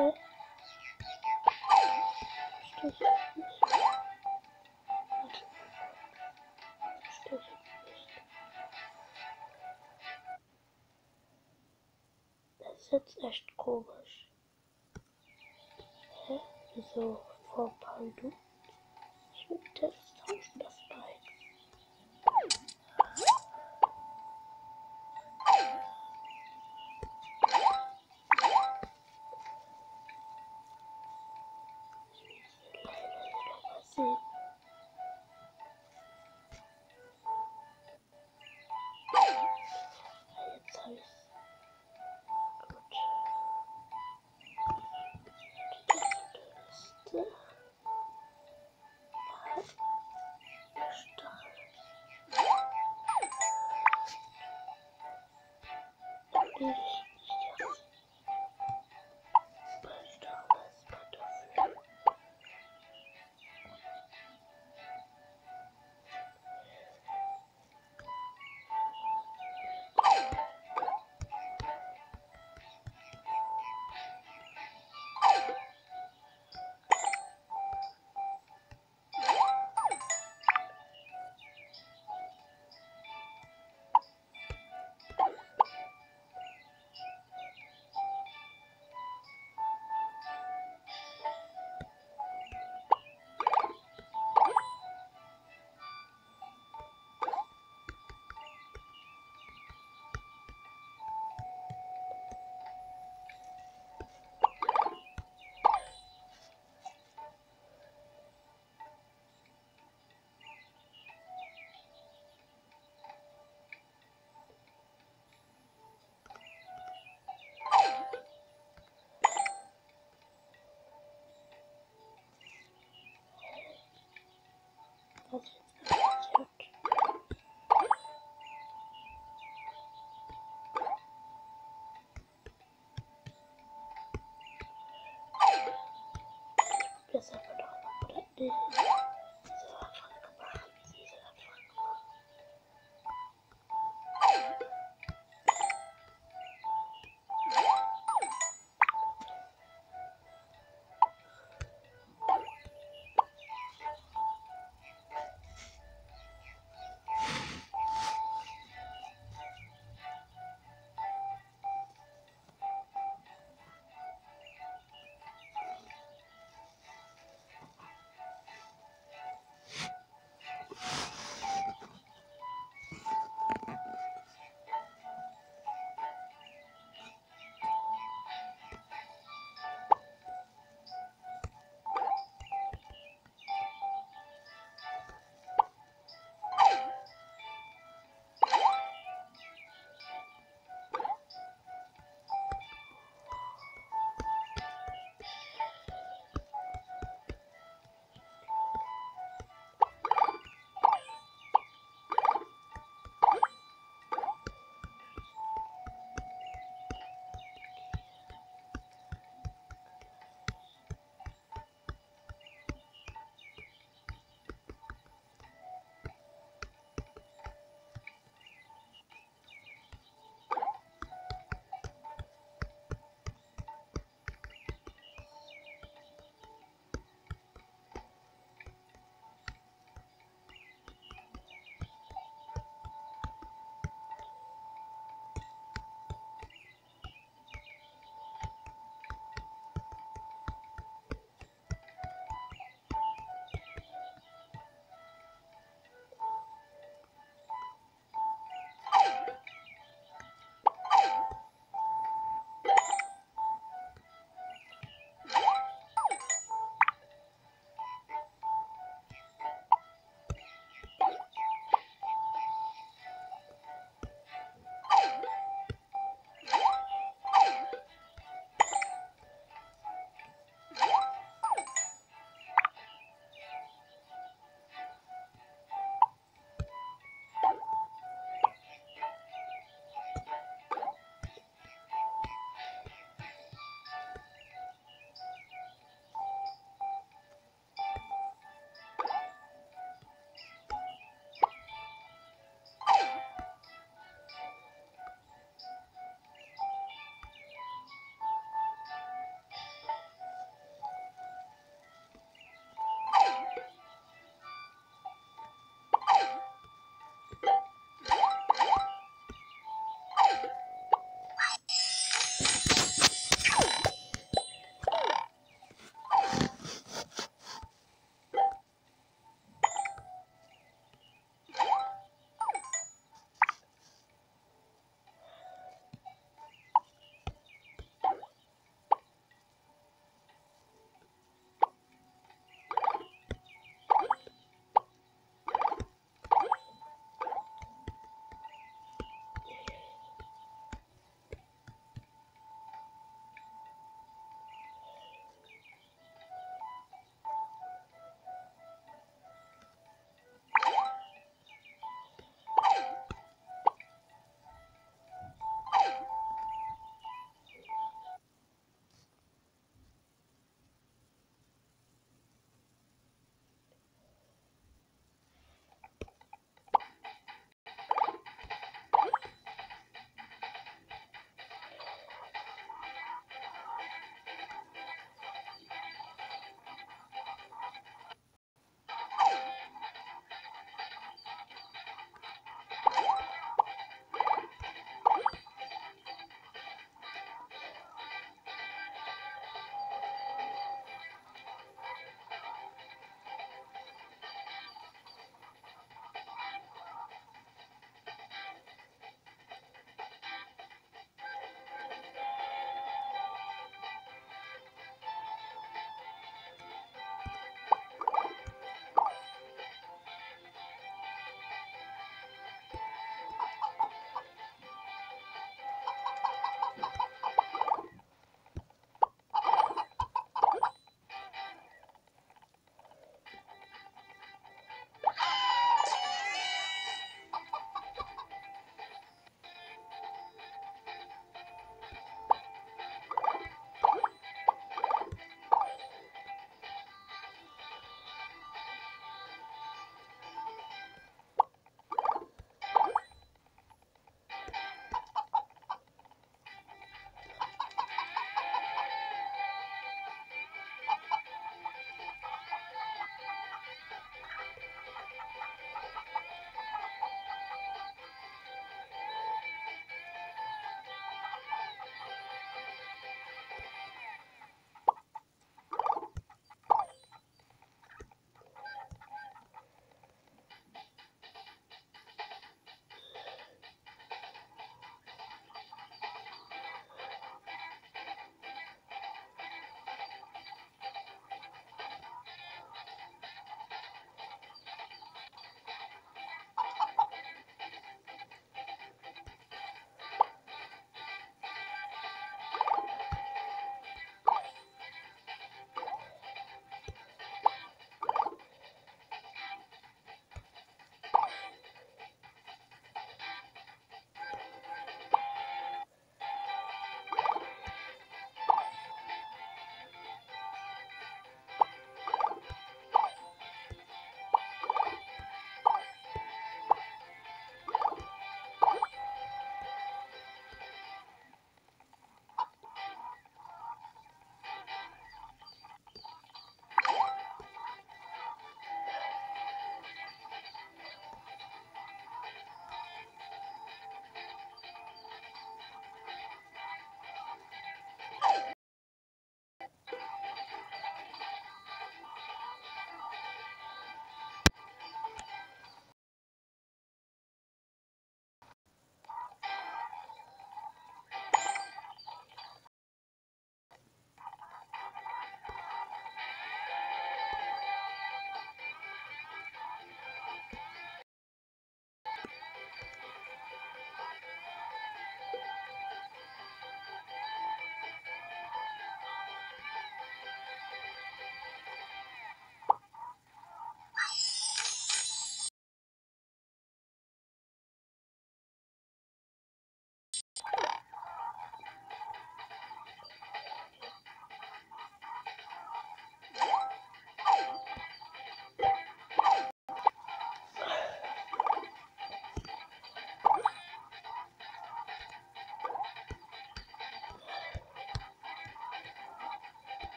Hä? Verstehe nicht. Warte. Nicht. Das ist jetzt echt komisch. Hä? Wieso vor Paldu? Ich will das tauschen, das